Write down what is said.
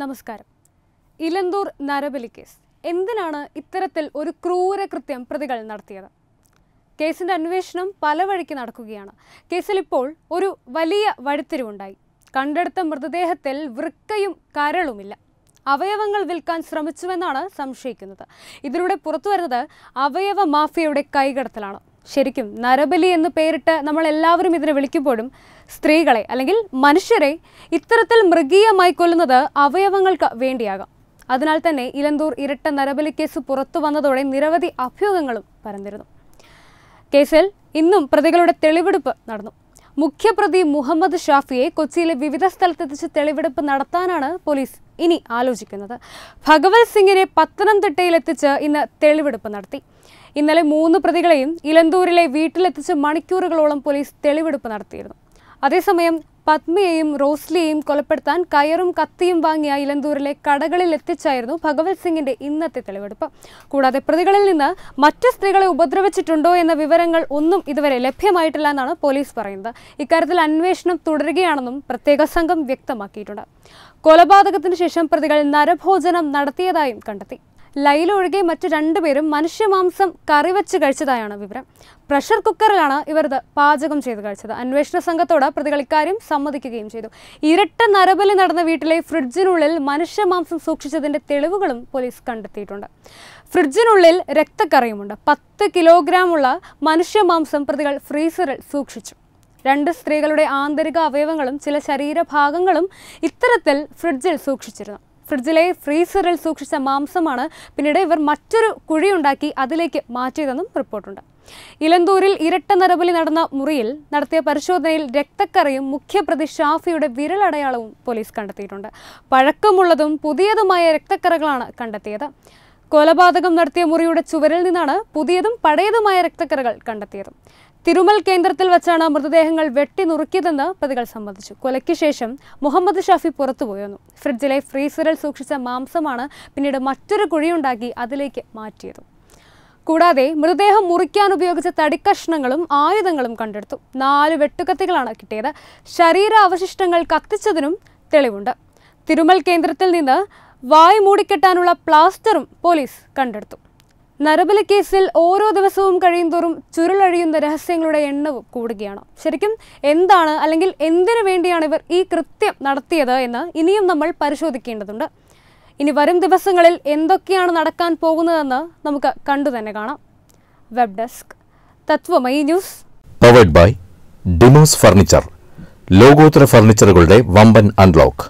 നമസ്കാരം. ഇലന്തൂർ നരബലി കേസ്. എന്തിനാണ് ഇത്തരത്തിൽ ഒരു ക്രൂരകൃത്യം പ്രതികൾ നടത്തിയത്? കേസിന്റെ അന്വേഷണം പല വഴിക്ക് നടക്കുകയാണ്. കേസിൽ ഇപ്പോൾ ഒരു വലിയ വഴിത്തിരിവുണ്ടായി. കണ്ടെടുത്ത മൃതദേഹത്തിൽ വൃക്കയും കരളുമില്ല. അവയവങ്ങൾ വിൽക്കാൻ ശ്രമിച്ചുവെന്നാണ് സംശയിക്കുന്നത്. ഇതിലൂടെ പുറത്തു വരുന്നത് അവയവ മാഫിയയുടെ കൈകടത്തലാണ്. ശരിക്കും നരബലി എന്ന് പേരിട്ട് നമ്മൾ എല്ലാവരും ഇതിനെ വിളിക്കുമ്പോഴും സ്ത്രീകളെ അല്ലെങ്കിൽ മനുഷ്യരെ ഇത്തരത്തിൽ മൃഗീയമായി കൊല്ലുന്നത് അവയവങ്ങൾക്ക് വേണ്ടിയാകാം. അതിനാൽ തന്നെ ഇലന്തൂർ ഇരട്ട നരബലി കേസ് പുറത്തു വന്നതോടെ നിരവധി അഭ്യൂഹങ്ങളും പരന്നിരുന്നു. കേസിൽ ഇന്നും പ്രതികളുടെ തെളിവെടുപ്പ് നടന്നു. മുഖ്യപ്രതി മുഹമ്മദ് ഷാഫിയെ കൊച്ചിയിലെ വിവിധ സ്ഥലത്തെത്തിച്ച് തെളിവെടുപ്പ് നടത്താനാണ് പോലീസ് ഇനി ആലോചിക്കുന്നത്. ഭഗവത് സിംഗിനെ പത്തനംതിട്ടയിലെത്തിച്ച് ഇന്ന് തെളിവെടുപ്പ് നടത്തി. ഇന്നലെ മൂന്ന് പ്രതികളെയും ഇലന്തൂരിലെ വീട്ടിലെത്തിച്ച് മണിക്കൂറുകളോളം പോലീസ് തെളിവെടുപ്പ് നടത്തിയിരുന്നു. അതേസമയം പത്മയെയും റോസ്ലിയെയും കൊലപ്പെടുത്താൻ കയറും കത്തിയും വാങ്ങിയ ഇലന്തൂരിലെ കടകളിൽ എത്തിച്ചായിരുന്നു ഭഗവത് സിംഗിന്റെ ഇന്നത്തെ തെളിവെടുപ്പ്. കൂടാതെ പ്രതികളിൽ നിന്ന് മറ്റ് സ്ത്രീകളെ ഉപദ്രവിച്ചിട്ടുണ്ടോ എന്ന വിവരങ്ങൾ ഒന്നും ഇതുവരെ ലഭ്യമായിട്ടില്ല എന്നാണ് പോലീസ് പറയുന്നത്. ഇക്കാര്യത്തിൽ അന്വേഷണം തുടരുകയാണെന്നും പ്രത്യേക സംഘം വ്യക്തമാക്കിയിട്ടുണ്ട്. കൊലപാതകത്തിന് ശേഷം പ്രതികൾ നരഭോജനം നടത്തിയതായും കണ്ടെത്തി. ലൈല ഒഴികെ മറ്റു രണ്ടുപേരും മനുഷ്യമാംസം കറിവെച്ച് കഴിച്ചതായാണ് വിവരം. പ്രഷർ കുക്കറിലാണ് ഇവർ ഇത് പാചകം ചെയ്ത് കഴിച്ചത്. അന്വേഷണ സംഘത്തോട് പ്രതികൾ ഇക്കാര്യം സമ്മതിക്കുകയും ചെയ്തു. ഇരട്ട നരബലി നടന്ന വീട്ടിലെ ഫ്രിഡ്ജിനുള്ളിൽ മനുഷ്യമാംസം സൂക്ഷിച്ചതിന്റെ തെളിവുകളും പോലീസ് കണ്ടെത്തിയിട്ടുണ്ട്. ഫ്രിഡ്ജിനുള്ളിൽ രക്തക്കറിയുമുണ്ട്. പത്ത് കിലോഗ്രാമുള്ള മനുഷ്യമാംസം പ്രതികൾ ഫ്രീസറിൽ സൂക്ഷിച്ചു. രണ്ട് സ്ത്രീകളുടെ ആന്തരിക അവയവങ്ങളും ചില ശരീരഭാഗങ്ങളും ഇത്തരത്തിൽ ഫ്രിഡ്ജിൽ സൂക്ഷിച്ചിരുന്നു. ഫ്രിഡ്ജിലെ ഫ്രീസറിൽ സൂക്ഷിച്ച മാംസമാണ് പിന്നീട് ഇവർ മറ്റൊരു കുഴിയുണ്ടാക്കി അതിലേക്ക് മാറ്റിയതെന്നും റിപ്പോർട്ടുണ്ട്. ഇലന്തൂരിൽ ഇരട്ട നരബലി നടന്ന മുറിയിൽ നടത്തിയ പരിശോധനയിൽ രക്തക്കറയും മുഖ്യപ്രതി ഷാഫിയുടെ വിരലടയാളവും പോലീസ് കണ്ടെത്തിയിട്ടുണ്ട്. പഴക്കമുള്ളതും പുതിയതുമായ രക്തക്കറകളാണ് കണ്ടെത്തിയത്. കൊലപാതകം നടത്തിയ മുറിയുടെ ചുവരിൽ നിന്നാണ് പുതിയതും പഴയതുമായ രക്തക്കറകൾ കണ്ടെത്തിയത്. തിരുമൽ കേന്ദ്രത്തിൽ വെച്ചാണ് മൃതദേഹങ്ങൾ വെട്ടി നുറുക്കിയതെന്ന് പ്രതികൾ സമ്മതിച്ചു. കൊലയ്ക്ക് ശേഷം മുഹമ്മദ് ഷാഫി പുറത്തുപോയെന്നു ഫ്രിഡ്ജിലെ ഫ്രീസറിൽ സൂക്ഷിച്ച മാംസമാണ് പിന്നീട് മറ്റൊരു കുഴിയുണ്ടാക്കി അതിലേക്ക് മാറ്റിയത്. കൂടാതെ മൃതദേഹം മുറിക്കാൻ ഉപയോഗിച്ച തടിക്കഷ്ണങ്ങളും ആയുധങ്ങളും കണ്ടെടുത്തു. നാല് വെട്ടുകത്തികളാണ് കിട്ടിയത്. ശരീര അവശിഷ്ടങ്ങൾ കത്തിച്ചതിനും തെളിവുണ്ട്. തിരുമൽ കേന്ദ്രത്തിൽ നിന്ന് വായ് മൂടിക്കെട്ടാനുള്ള പ്ലാസ്റ്ററും പോലീസ് കണ്ടെടുത്തു. നരബലി കേസിൽ ഓരോ ദിവസവും കഴിയുന്തോറും ചുരുളഴിയുന്ന രഹസ്യങ്ങളുടെ എണ്ണവും കൂടുകയാണ്. ശരിക്കും എന്താണ് അല്ലെങ്കിൽ എന്തിനു വേണ്ടിയാണ് ഇവർ ഈ കൃത്യം നടത്തിയത് എന്ന് ഇനിയും നമ്മൾ പരിശോധിക്കേണ്ടതുണ്ട്. ഇനി വരും ദിവസങ്ങളിൽ എന്തൊക്കെയാണ് നടക്കാൻ പോകുന്നതെന്ന് നമുക്ക് കണ്ടു തന്നെ കാണാം. Web desk Tatwamayi news. Powered by Demos furniture ലോകോത്തര ഫർണിച്ചറുകളുടെ വമ്പൻ അൺലോക്ക്